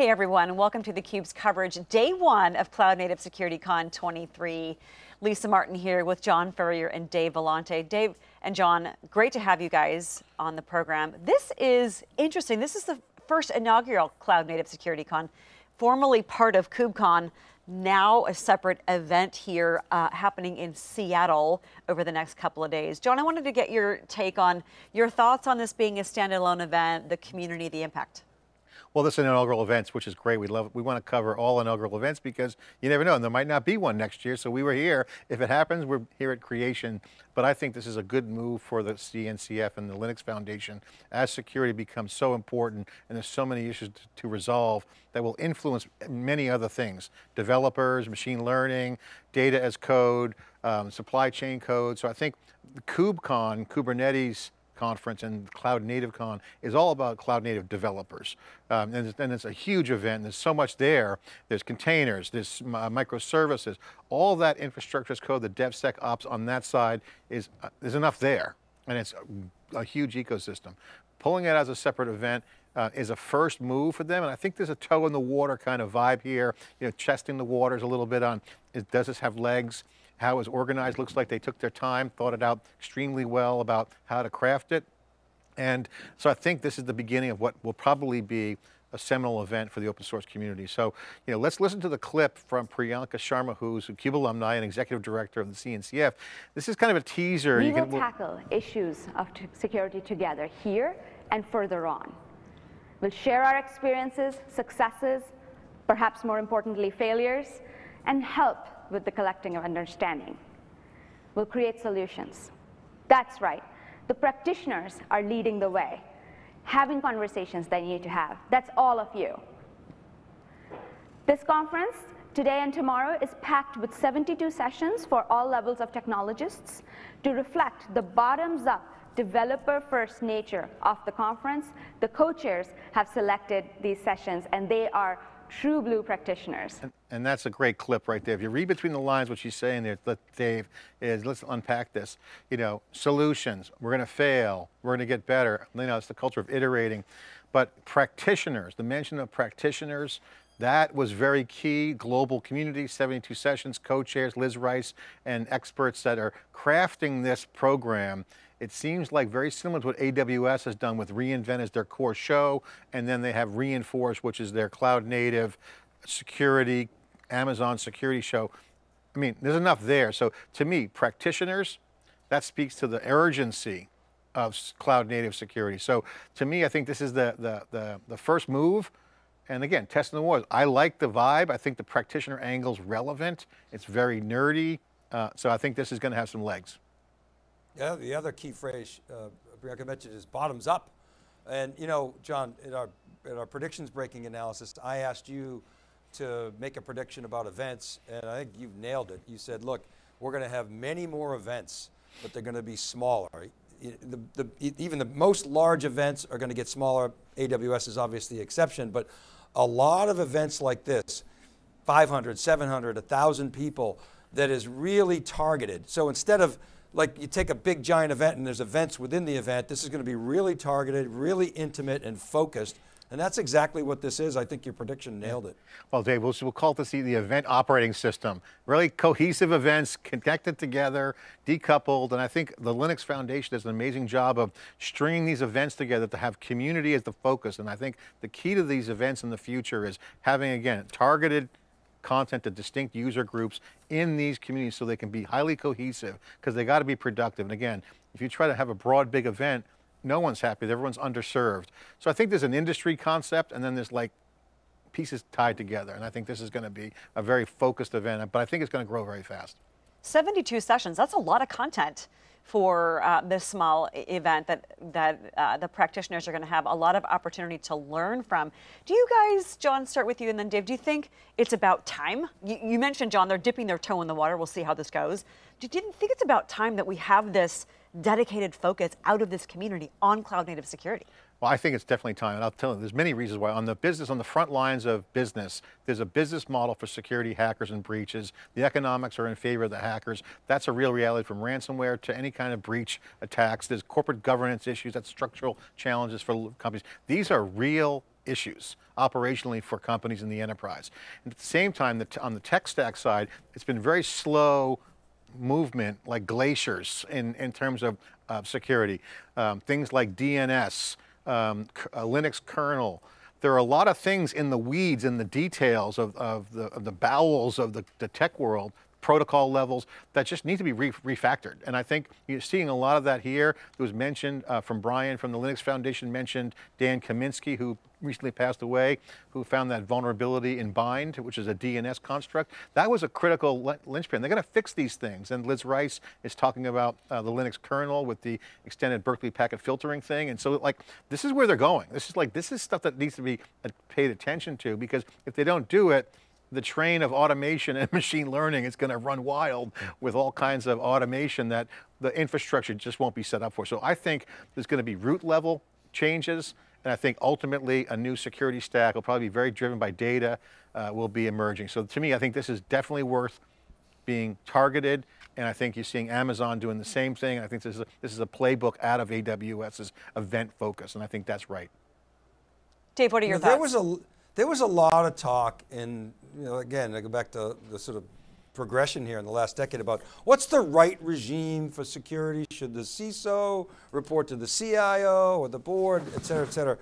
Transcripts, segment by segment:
Hey everyone, and welcome to theCUBE's coverage, day one of Cloud Native Security Con 23. Lisa Martin here with John Furrier and Dave Vellante. Dave and John, great to have you guys on the program. This is interesting. This is the first inaugural Cloud Native Security Con, formerly part of KubeCon, now a separate event here uh, happening in Seattle over the next couple of days. John, I wanted to get your take on your thoughts on this being a standalone event, the community, the impact. Well, this is an inaugural events, which is great. We love, it. we want to cover all inaugural events because you never know, and there might not be one next year, so we were here. If it happens, we're here at Creation. But I think this is a good move for the CNCF and the Linux Foundation as security becomes so important and there's so many issues to, to resolve that will influence many other things. Developers, machine learning, data as code, um, supply chain code. So I think KubeCon, Kubernetes, conference and Cloud Native Con is all about cloud native developers. Um, and, it's, and, it's, a huge event, there's so much there. There's containers, there's uh, microservices, all that infrastructure as code, the DevSecOps on that side is, uh, there's enough there. And it's a, a, huge ecosystem. Pulling it as a separate event uh, is a first move for them. And I think there's a toe in the water kind of vibe here, you know, testing the waters a little bit on, is, does this have legs? How it was organized. Looks like they took their time, thought it out extremely well about how to craft it. And so I think this is the beginning of what will probably be a seminal event for the open source community. So, you know, let's listen to the clip from Priyanka Sharma, who's a CUBE alumni and executive director of the CNCF. This is kind of a teaser. We will can, tackle issues of security together here and further on. We'll share our experiences, successes, perhaps more importantly, failures, and help with the collecting of understanding. We'll create solutions. That's right. The practitioners are leading the way, having conversations they need to have. That's all of you. This conference, today and tomorrow, is packed with 72 sessions for all levels of technologists to reflect the bottoms-up developer-first nature of the conference. The co-chairs have selected these sessions, and they are true blue practitioners. And, and, that's a great clip right there. If you read between the lines, what she's saying there, Dave, is let's unpack this. You know, solutions, we're going to fail, we're going to get better. You know, it's the culture of iterating. But practitioners, the mention of practitioners, that was very key, global community, 72 sessions, co-chairs, Liz Rice, and experts that are crafting this program it seems like very similar to what AWS has done with reInvent as their core show, and then they have Reinforce, which is their cloud native security, Amazon security show. I mean, there's enough there. So to me, practitioners, that speaks to the urgency of cloud native security. So to me, I think this is the, the, the, the first move. And again, testing the waters. I like the vibe. I think the practitioner angle is relevant. It's very nerdy. Uh, so I think this is going to have some legs. Yeah, the other key phrase uh, Priyanka mentioned is bottoms up. And you know, John, in our, in our predictions breaking analysis, I asked you to make a prediction about events, and I think you've nailed it. You said, look, we're going to have many more events, but they're going to be smaller. The, the, even the most large events are going to get smaller. AWS is obviously the exception, but a lot of events like this, 500, 700, 1,000 people, that is really targeted. So instead of like you take a big giant event and there's events within the event, this is going to be really targeted, really intimate and focused. And that's exactly what this is. I think your prediction nailed it. Well, Dave, we'll, we'll call this the event operating system. Really cohesive events, connected together, decoupled, and I think the Linux Foundation does an amazing job of stringing these events together to have community as the focus. And I think the key to these events in the future is having, again, targeted content to distinct user groups in these communities so they can be highly cohesive because they got to be productive. And again, if you try to have a broad, big event, no one's happy, everyone's underserved. So I think there's an industry concept and then there's like pieces tied together. And I think this is going to be a very focused event, but I think it's going to grow very fast. 72 sessions, that's a lot of content for uh, this small event that, that uh, the practitioners are going to have a lot of opportunity to learn from. Do you guys, John, start with you and then Dave, do you think it's about time? You, you mentioned, John, they're dipping their toe in the water. We'll see how this goes. Do you think it's about time that we have this dedicated focus out of this community on cloud native security? Well, I think it's definitely time, and I'll tell you, there's many reasons why. On the business, on the front lines of business, there's a business model for security hackers and breaches. The economics are in favor of the hackers. That's a real reality from ransomware to any kind of breach attacks. There's corporate governance issues, that's structural challenges for companies. These are real issues operationally for companies in the enterprise. And at the same time, the on the tech stack side, it's been very slow movement like glaciers in, in terms of uh, security. Um, things like DNS, um, Linux kernel, there are a lot of things in the weeds, in the details of, of, the, of the bowels of the, the tech world protocol levels that just need to be re refactored. And I think you're seeing a lot of that here. It was mentioned uh, from Brian from the Linux Foundation, mentioned Dan Kaminsky, who recently passed away, who found that vulnerability in Bind, which is a DNS construct. That was a critical linchpin. They're going to fix these things. And Liz Rice is talking about uh, the Linux kernel with the extended Berkeley packet filtering thing. And so like, this is where they're going. This is like, this is stuff that needs to be uh, paid attention to because if they don't do it, the train of automation and machine learning is going to run wild with all kinds of automation that the infrastructure just won't be set up for. So I think there's going to be root level changes, and I think ultimately a new security stack will probably be very driven by data uh, will be emerging. So to me, I think this is definitely worth being targeted, and I think you're seeing Amazon doing the same thing. I think this is a, this is a playbook out of AWS's event focus, and I think that's right. Dave, what are your there thoughts? Was a, there was a lot of talk in you know, again, I go back to the sort of progression here in the last decade about what's the right regime for security? Should the CISO report to the CIO or the board, et cetera, et cetera?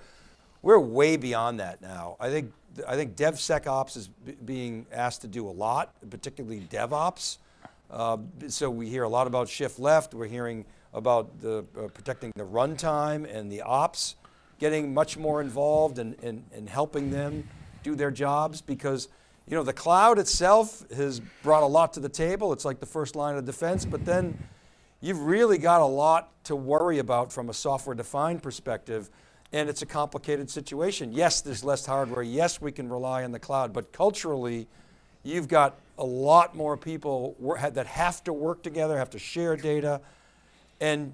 We're way beyond that now. I think, I think DevSecOps is being asked to do a lot, particularly DevOps. Uh, so we hear a lot about shift left. We're hearing about the, uh, protecting the runtime and the ops getting much more involved and, and, and helping them do their jobs because you know, the cloud itself has brought a lot to the table. It's like the first line of defense, but then you've really got a lot to worry about from a software defined perspective, and it's a complicated situation. Yes, there's less hardware. Yes, we can rely on the cloud, but culturally, you've got a lot more people that have to work together, have to share data, and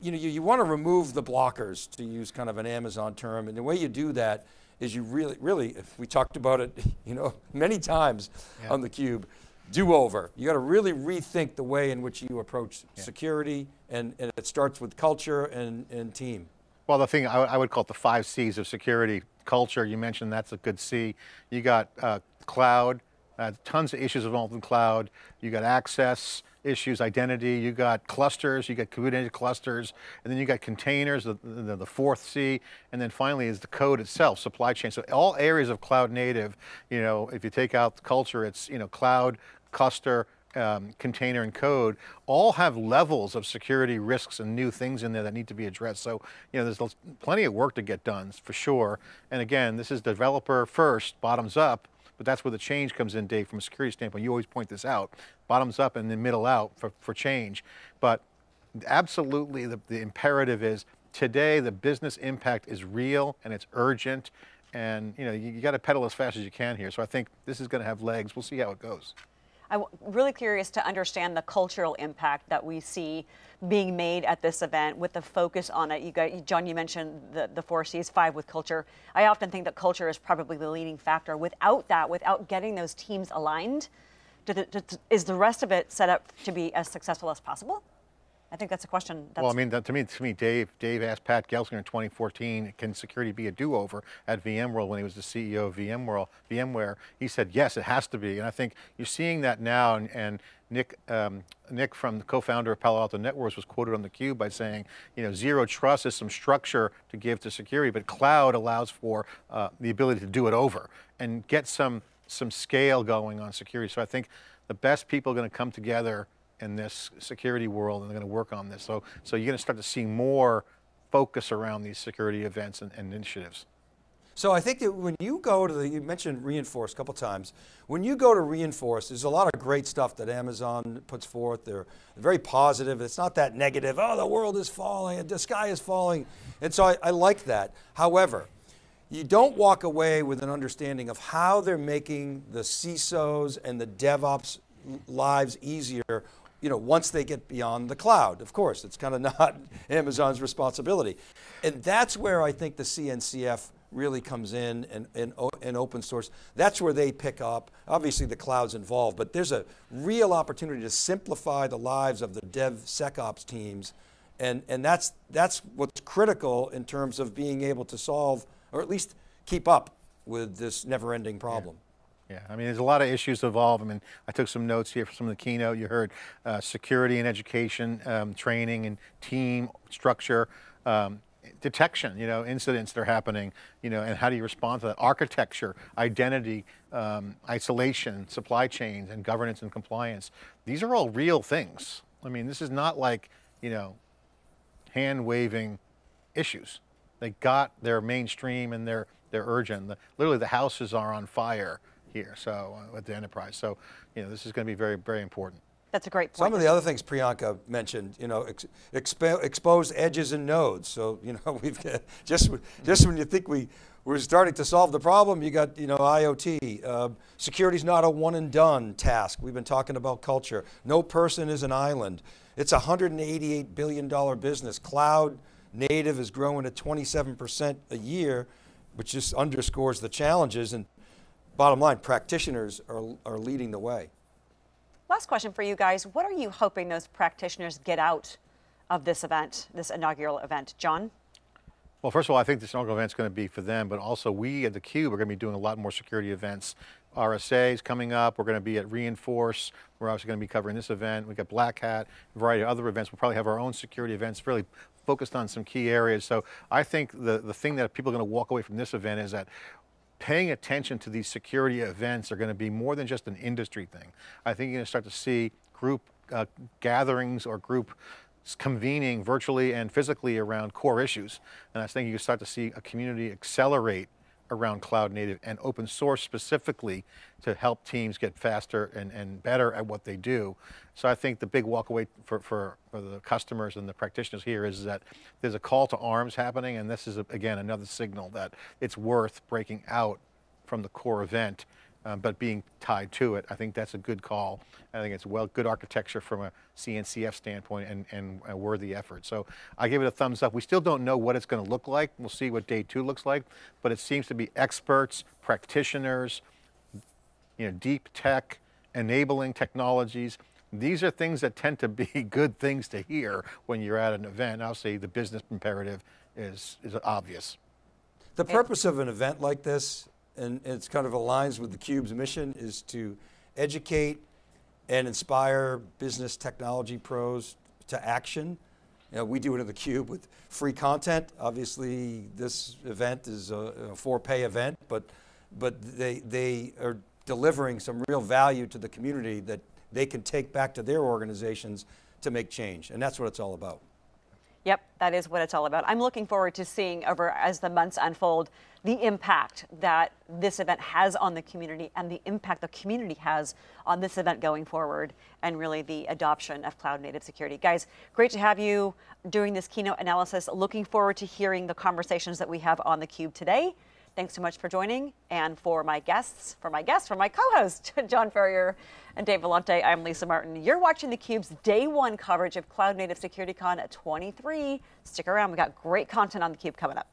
you know, you, you want to remove the blockers, to use kind of an Amazon term, and the way you do that is you really, really, if we talked about it, you know, many times yeah. on theCUBE, do over. You got to really rethink the way in which you approach yeah. security and, and it starts with culture and, and team. Well, the thing, I, I, would call it the five C's of security. Culture, you mentioned that's a good C. You got uh, cloud, uh, tons of issues involved in cloud. You got access issues, identity. You got clusters. You got Kubernetes clusters, and then you got containers, the, the, the, fourth C, and then finally is the code itself, supply chain. So all areas of cloud native. You know, if you take out the culture, it's you know cloud, cluster, um, container and code all have levels of security risks and new things in there that need to be addressed. So, you know, there's plenty of work to get done for sure. And again, this is developer first, bottoms up, but that's where the change comes in, Dave, from a security standpoint. You always point this out, bottoms up and then middle out for, for change. But absolutely the, the imperative is today the business impact is real and it's urgent and you know you, you got to pedal as fast as you can here. So I think this is going to have legs. We'll see how it goes. I'm really curious to understand the cultural impact that we see being made at this event with the focus on it. You got, John, you mentioned the, the four C's, five with culture. I often think that culture is probably the leading factor. Without that, without getting those teams aligned, the, is the rest of it set up to be as successful as possible? I think that's a question. That's well, I mean, that, to me, to me, Dave, Dave asked Pat Gelsinger in 2014, can security be a do-over at VMworld when he was the CEO of VMworld, VMware? He said, yes, it has to be. And I think you're seeing that now, and, and Nick, um, Nick from the co-founder of Palo Alto Networks was quoted on theCUBE by saying, you know, zero trust is some structure to give to security, but cloud allows for uh, the ability to do it over and get some, some scale going on security. So I think the best people are going to come together in this security world and they're going to work on this. So, so you're going to start to see more focus around these security events and, and initiatives. So I think that when you go to the, you mentioned Reinforce a couple times, when you go to Reinforce, there's a lot of great stuff that Amazon puts forth. They're very positive. It's not that negative, oh, the world is falling, the sky is falling. And so I, I like that. However, you don't walk away with an understanding of how they're making the CISOs and the DevOps lives easier you know, once they get beyond the cloud, of course, it's kind of not Amazon's responsibility. And that's where I think the CNCF really comes in and, and, and open source. That's where they pick up. Obviously the cloud's involved, but there's a real opportunity to simplify the lives of the DevSecOps teams. And, and that's, that's what's critical in terms of being able to solve, or at least keep up with this never-ending problem. Yeah, I mean, there's a lot of issues involved. I mean, I took some notes here from some of the keynote. You heard uh, security and education, um, training and team structure, um, detection, you know, incidents that are happening, you know, and how do you respond to that? Architecture, identity, um, isolation, supply chains, and governance and compliance. These are all real things. I mean, this is not like, you know, hand waving issues. They got their mainstream and they're, they're urgent. The, literally, the houses are on fire here, so uh, at the enterprise. So, you know, this is going to be very, very important. That's a great point. Some of the other things Priyanka mentioned, you know, ex, expo, exposed edges and nodes. So, you know, we've got, just just when you think we we're starting to solve the problem, you got, you know, IoT. Uh, Security is not a one and done task. We've been talking about culture. No person is an island. It's a $188 billion business. Cloud native is growing at 27% a year, which just underscores the challenges. And bottom line, practitioners are, are leading the way. Last question for you guys. What are you hoping those practitioners get out of this event, this inaugural event? John? Well, first of all, I think this inaugural event is going to be for them, but also we at theCUBE are going to be doing a lot more security events. RSA is coming up, we're going to be at re:Inforce, we're also going to be covering this event, we've got Black Hat, a variety of other events, we'll probably have our own security events really focused on some key areas. So I think the, the thing that people are going to walk away from this event is that paying attention to these security events are going to be more than just an industry thing. I think you're going to start to see group uh, gatherings or group convening virtually and physically around core issues. And I think you start to see a community accelerate around cloud native and open source specifically to help teams get faster and, and better at what they do. So I think the big walkaway for, for, for the customers and the practitioners here is that there's a call to arms happening and this is, again, another signal that it's worth breaking out from the core event um, but being tied to it, I think that's a good call. I think it's well good architecture from a CNCF standpoint and, and a worthy effort. So I give it a thumbs up. We still don't know what it's going to look like. We'll see what day two looks like, but it seems to be experts, practitioners, you know, deep tech, enabling technologies. These are things that tend to be good things to hear when you're at an event. I'll the business imperative is, is obvious. The purpose of an event like this and it's kind of aligns with the Cube's mission, is to educate and inspire business technology pros to action. You know, we do it in the Cube with free content. Obviously, this event is a, a for-pay event, but but they they are delivering some real value to the community that they can take back to their organizations to make change, and that's what it's all about. Yep, that is what it's all about. I'm looking forward to seeing over as the months unfold the impact that this event has on the community and the impact the community has on this event going forward and really the adoption of cloud native security. Guys, great to have you doing this keynote analysis. Looking forward to hearing the conversations that we have on theCUBE today. Thanks so much for joining. And for my guests, for my guests, for my co-host, John Furrier and Dave Vellante, I'm Lisa Martin. You're watching theCUBE's day one coverage of Cloud Native SecurityCon 23. Stick around, we got great content on theCUBE coming up.